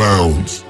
bounds.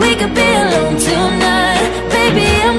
we could be alone tonight, baby.